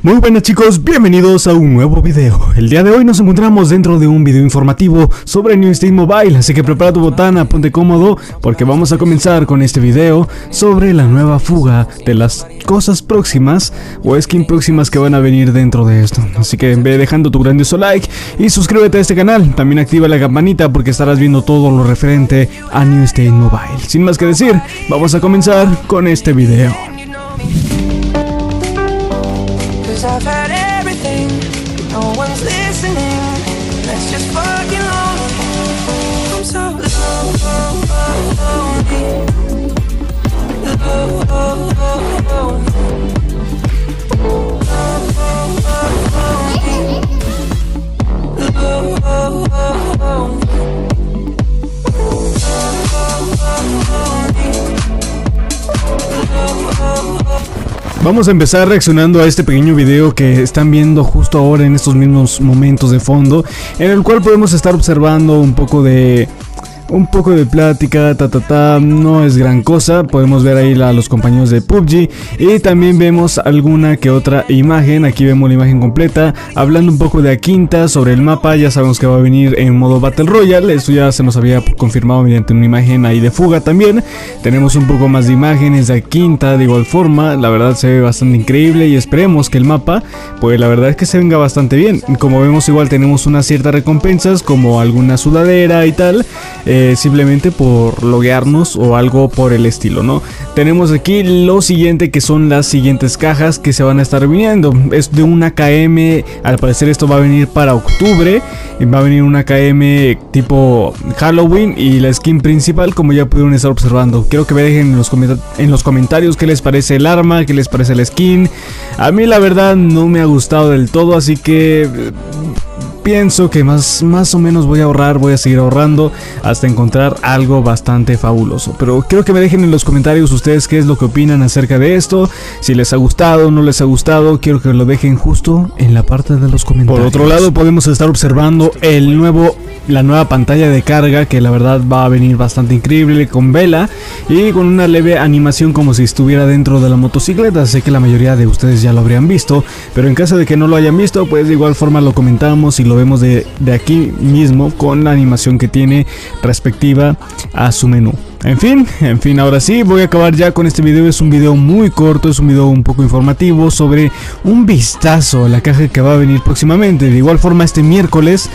Muy buenas chicos, bienvenidos a un nuevo video. El día de hoy nos encontramos dentro de un video informativo sobre New State Mobile, así que prepara tu botana, ponte cómodo, porque vamos a comenzar con este video sobre la nueva fuga de las cosas próximas o skin próximas que van a venir dentro de esto. Así que ve dejando tu grandioso like y suscríbete a este canal, también activa la campanita porque estarás viendo todo lo referente a New State Mobile. Sin más que decir, vamos a comenzar con este video. Cause I've had everything, no one's listening. That's just fucking lonely. I'm so Vamos a empezar reaccionando a este pequeño video que están viendo justo ahora en estos mismos momentos de fondo, en el cual podemos estar observando un poco de un poco de plática, ta ta ta, no es gran cosa, podemos ver ahí a los compañeros de PUBG y también vemos alguna que otra imagen, aquí vemos la imagen completa, hablando un poco de Aquinta sobre el mapa, ya sabemos que va a venir en modo Battle Royale, eso ya se nos había confirmado mediante una imagen ahí de fuga también, tenemos un poco más de imágenes de Aquinta de igual forma, la verdad se ve bastante increíble y esperemos que el mapa, pues la verdad es que se venga bastante bien, como vemos igual tenemos unas ciertas recompensas como alguna sudadera y tal, eh, simplemente por loguearnos o algo por el estilo, ¿no? Tenemos aquí lo siguiente que son las siguientes cajas que se van a estar viniendo. Es de una KM, al parecer esto va a venir para octubre. Va a venir una KM tipo Halloween y la skin principal como ya pudieron estar observando. Quiero que me dejen en los, en los comentarios qué les parece el arma, qué les parece la skin. A mí la verdad no me ha gustado del todo, así que pienso que más, más o menos voy a ahorrar, voy a seguir ahorrando hasta encontrar algo bastante fabuloso. Pero quiero que me dejen en los comentarios ustedes qué es lo que opinan acerca de esto, si les ha gustado, no les ha gustado, quiero que lo dejen justo en la parte de los comentarios. Por otro lado podemos estar observando el nuevo, la nueva pantalla de carga que la verdad va a venir bastante increíble con vela y con una leve animación como si estuviera dentro de la motocicleta. Sé que la mayoría de ustedes ya lo habrían visto, pero en caso de que no lo hayan visto, pues de igual forma lo comentamos y lo vemos de, de aquí mismo con la animación que tiene respectiva a su menú. En fin, en fin, ahora sí, voy a acabar ya con este video. Es un video muy corto, es un video un poco informativo sobre un vistazo a la caja que va a venir próximamente. De igual forma, este miércoles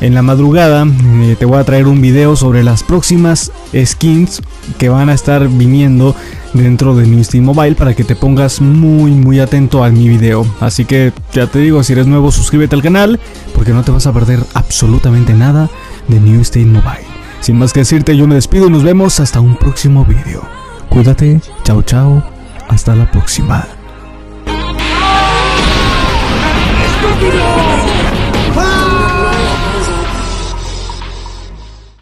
en la madrugada eh, te voy a traer un video sobre las próximas skins que van a estar viniendo dentro de New Steam Mobile para que te pongas muy muy atento a mi video. Así que ya te digo, si eres nuevo suscríbete al canal porque no te vas a perder absolutamente nada de New Steam Mobile. Sin más que decirte, yo me despido y nos vemos hasta un próximo video. Cuídate, chao chao, hasta la próxima.